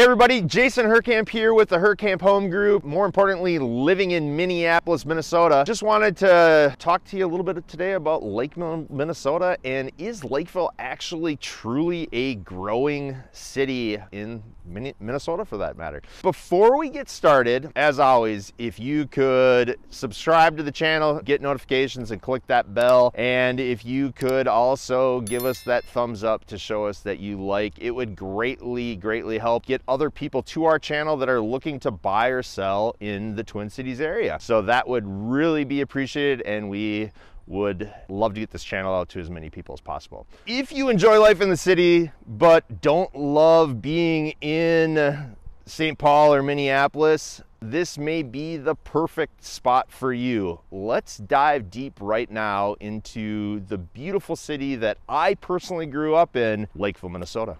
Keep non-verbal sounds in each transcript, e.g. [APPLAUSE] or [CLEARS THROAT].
Hey everybody, Jason Huerkamp here with the Huerkamp Home Group. More importantly, living in Minneapolis, Minnesota. Just wanted to talk to you a little bit today about Lakeville, Minnesota, and is Lakeville actually truly a growing city in Minnesota for that matter? Before we get started, as always, if you could subscribe to the channel, get notifications and click that bell, and if you could also give us that thumbs up to show us that you like, it would greatly, greatly help get other people to our channel that are looking to buy or sell in the Twin Cities area. So that would really be appreciated and we would love to get this channel out to as many people as possible. If you enjoy life in the city, but don't love being in St. Paul or Minneapolis, this may be the perfect spot for you. Let's dive deep right now into the beautiful city that I personally grew up in, Lakeville, Minnesota.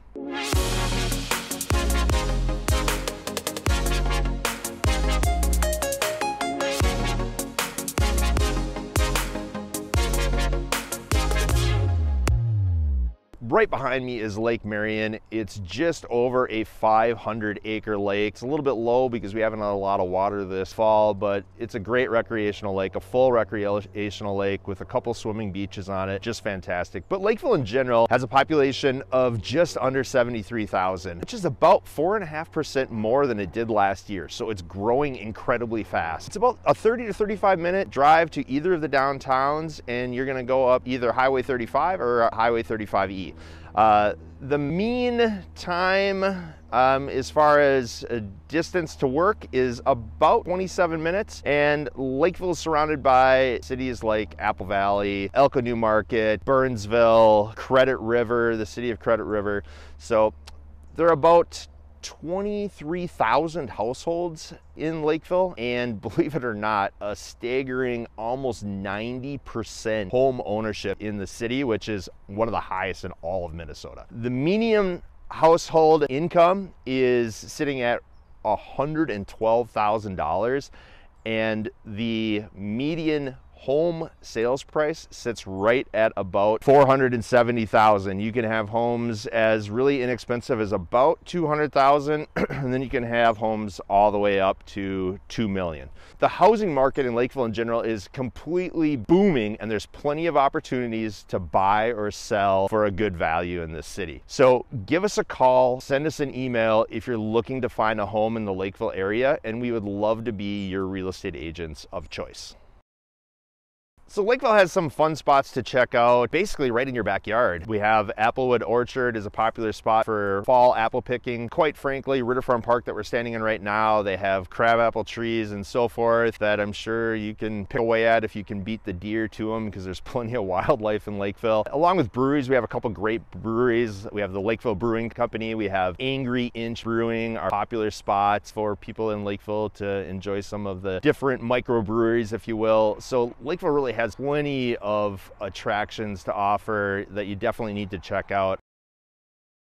Right behind me is Lake Marion. It's just over a 500 acre lake. It's a little bit low because we haven't had a lot of water this fall, but it's a great recreational lake, a full recreational lake with a couple swimming beaches on it. Just fantastic. But Lakeville in general has a population of just under 73,000, which is about four and a half percent more than it did last year. So it's growing incredibly fast. It's about a 30 to 35 minute drive to either of the downtowns and you're gonna go up either Highway 35 or Highway 35E. Uh, the mean time um, as far as distance to work is about 27 minutes and Lakeville is surrounded by cities like Apple Valley, Elko New Market, Burnsville, Credit River, the city of Credit River. So they're about 23,000 households in Lakeville and [LAUGHS] believe it or not a staggering almost 90% home ownership in the city which is one of the highest in all of Minnesota. The median household income is sitting at $112,000 and the median home sales price sits right at about 470,000. You can have homes as really inexpensive as about 200,000 [CLEARS THROAT] and then you can have homes all the way up to 2 million. The housing market in Lakeville in general is completely booming and there's plenty of opportunities to buy or sell for a good value in this city. So give us a call, send us an email if you're looking to find a home in the Lakeville area and we would love to be your real estate agents of choice. So Lakeville has some fun spots to check out, basically right in your backyard. We have Applewood Orchard is a popular spot for fall apple picking. Quite frankly, Ritter Farm Park that we're standing in right now, they have crabapple trees and so forth that I'm sure you can pick away at if you can beat the deer to them because there's [LAUGHS] plenty of wildlife in Lakeville. Along with breweries, we have a couple great breweries. We have the Lakeville Brewing Company. We have Angry Inch Brewing, our popular spots for people in Lakeville to enjoy some of the different microbreweries, if you will. So Lakeville really has plenty of attractions to offer that you definitely need to check out.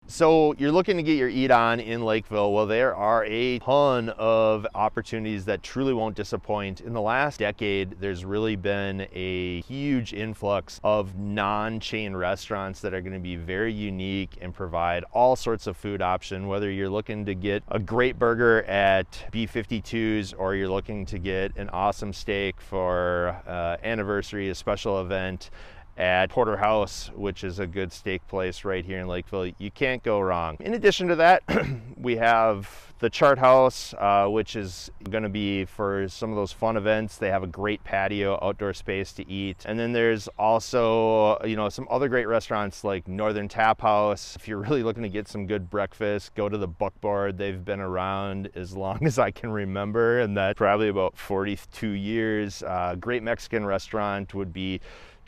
So you're looking to get your eat on in Lakeville. Well, there are a ton of opportunities that truly won't disappoint. In the last decade, there's really been a huge influx of non-chain restaurants that are gonna be very unique and provide all sorts of food option, whether you're looking to get a great burger at B52s or you're looking to get an awesome steak for uh, anniversary, a special event at Porterhouse, which is a good steak place right here in Lakeville. You can't go wrong. In addition to that, [CLEARS THROAT] we have the Chart House, uh, which is going to be for some of those fun events. They have a great patio, outdoor space to eat. And then there's also, you know, some other great restaurants like Northern Tap House. If you're [LAUGHS] really looking to get some good breakfast, go to the Buckboard. They've been around as long [LAUGHS] as I can remember, and that's probably about 42 years. Uh, great Mexican restaurant would be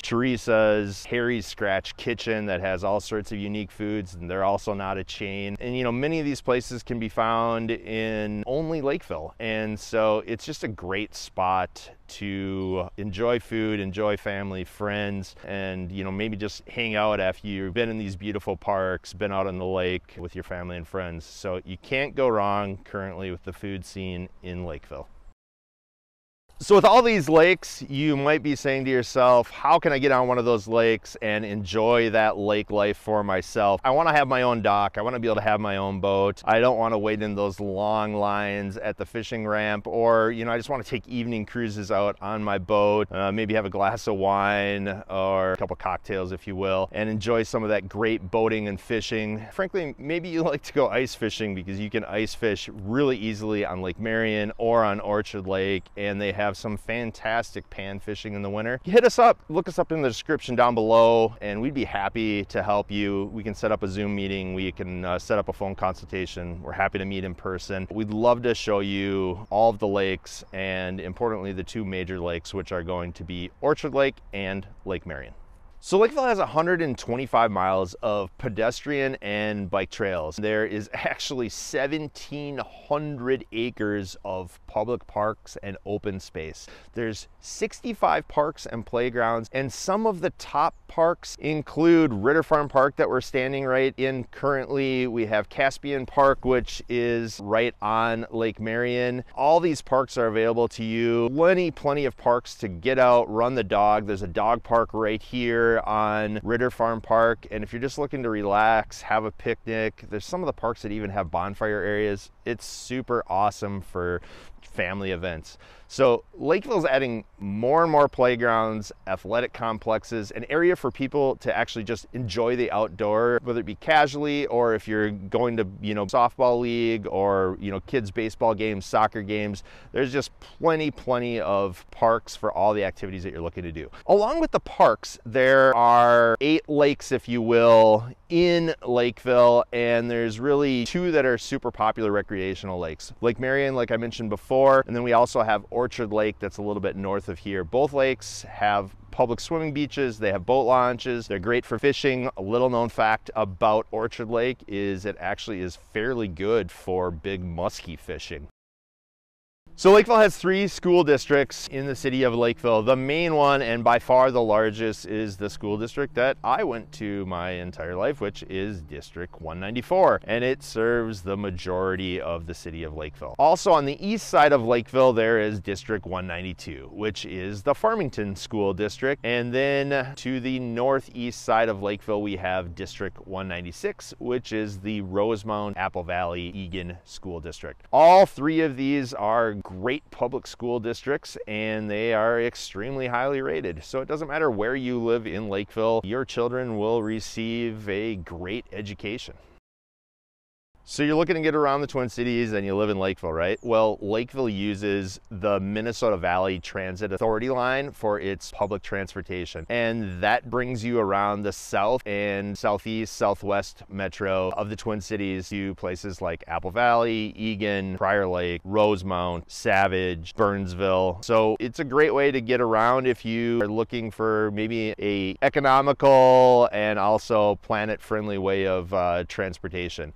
Teresa's Harry's Scratch Kitchen that has all sorts of unique foods and they're also not a chain. And you know, many of these places can be found in only Lakeville. And so it's just a great spot to enjoy food, enjoy family, friends, and you know, maybe just hang out after you've been in these beautiful parks, been out on the lake with your family and friends. So you can't go wrong currently with the food scene in Lakeville. So with all these lakes, you might be saying to yourself, how can I get on one of those lakes and enjoy that lake life for myself? I wanna have my own dock. I wanna be able to have my own boat. I don't wanna wait in those long lines at the fishing ramp or, you know, I just wanna take evening cruises out on my boat, uh, maybe have a glass of wine or a couple cocktails, if you will, and enjoy some of that great boating and fishing. Frankly, maybe you [LAUGHS] like to go ice fishing because you can ice fish really easily on Lake Marion or on Orchard Lake, and they have have some fantastic pan fishing in the winter. Hit us up, look us up in the description down below, and we'd be happy to help you. We can set up a Zoom meeting, we can uh, set up a phone consultation. We're happy to meet in person. We'd love to show you all of the lakes and importantly, the two major lakes, which are going to be Orchard Lake and Lake Marion. So Lakeville has 125 miles of pedestrian and bike trails. There is [LAUGHS] actually 1,700 acres of public parks and open space. There's 65 parks and playgrounds, and some of the top parks include Ritter Farm Park that we're standing right in currently. We have Caspian Park, which is right on Lake Marion. All these parks are available to you. Plenty, plenty of parks to get out, run the dog. There's a dog park right here on Ritter Farm Park. And if you're just looking to relax, have a picnic, there's some of the parks that even have bonfire areas. It's super awesome for family events. So Lakeville's adding more and more playgrounds, athletic complexes, an area for people to actually just enjoy the outdoor, whether it be casually or if you're going to, you know, softball league or, you know, kids baseball games, soccer games. There's just plenty, plenty of parks for all the activities that you're looking to do. Along with the parks, there are eight lakes, if you will, in Lakeville, and there's really two that are super popular recreational lakes. Lake Marion, like I mentioned before, and then we also have Orchard Lake that's a little bit north of here. Both lakes have public swimming beaches, they have boat launches, they're great for fishing. A little known fact about Orchard Lake is it actually is fairly good for big muskie fishing. So Lakeville has three school districts in the city of Lakeville. The main one and by far the largest is the school district that I went to my entire life, which is District 194, and it serves the majority of the city of Lakeville. Also on the east side of Lakeville, there is District 192, which is the Farmington School District. And then to the northeast side of Lakeville, we have District 196, which is the Rosemount, Apple Valley, Eagan School District. All three of these are great public school districts and they are extremely highly rated. So it doesn't matter where you live in Lakeville, your children will receive a great education. So you're looking to get around the Twin Cities and you live in Lakeville, right? Well, Lakeville uses the Minnesota Valley Transit Authority line for its public transportation. And that brings you around the south and southeast, southwest metro of the Twin Cities to places like Apple Valley, Eagan, Prior Lake, Rosemount, Savage, Burnsville. So it's a great way to get around if you are looking for maybe a economical and also planet friendly way of uh, transportation.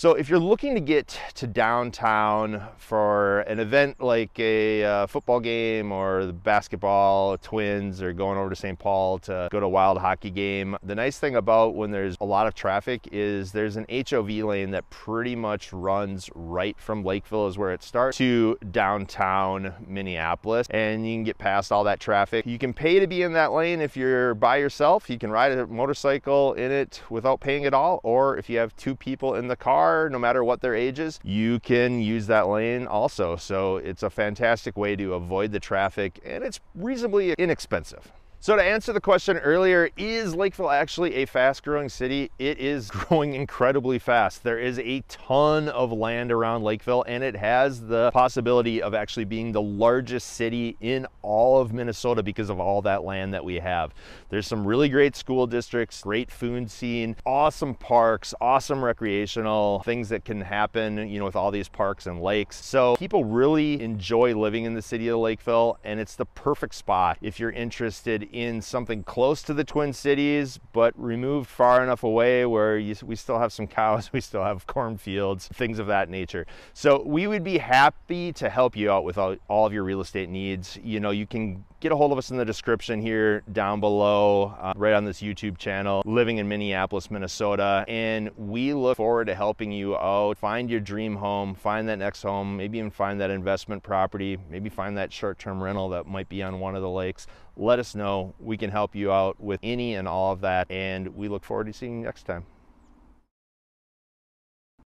So if you're looking to get to downtown for an event like a uh, football game or the basketball, twins, or going over to St. Paul to go to a wild hockey game, the nice thing about when there's a lot of traffic is there's an HOV lane that pretty much runs right from Lakeville is where it starts to downtown Minneapolis and you can get past all that traffic. You can pay to be in that lane if you're by yourself. You can ride a motorcycle in it without paying at all or if you have two people in the car car, no matter what their age is, you can use that lane also. So it's a fantastic way to avoid the traffic and it's reasonably inexpensive. So to answer the question earlier, is Lakeville actually a fast growing city? It is [LAUGHS] growing incredibly fast. There is a ton of land around Lakeville and it has the possibility of actually being the largest city in all of Minnesota because of all that land that we have. There's some really great school districts, great food scene, awesome parks, awesome recreational things that can happen, you know, with all these parks and lakes. So people really enjoy living in the city of Lakeville and it's the perfect spot if you're interested in something close to the Twin Cities, but removed far enough away where you, we still have some cows, [LAUGHS] we still have cornfields, things of that nature. So we would be happy to help you out with all, all of your real estate needs. You know, you can get a hold of us in the description here down below, uh, right on this YouTube channel, living in Minneapolis, Minnesota. And we look forward to helping you out. Find your dream home, find that next home, maybe even find that investment property, maybe find that short term rental that might be on one of the lakes. Let us know. We can help you out with any and all of that. And we look forward to seeing you next time.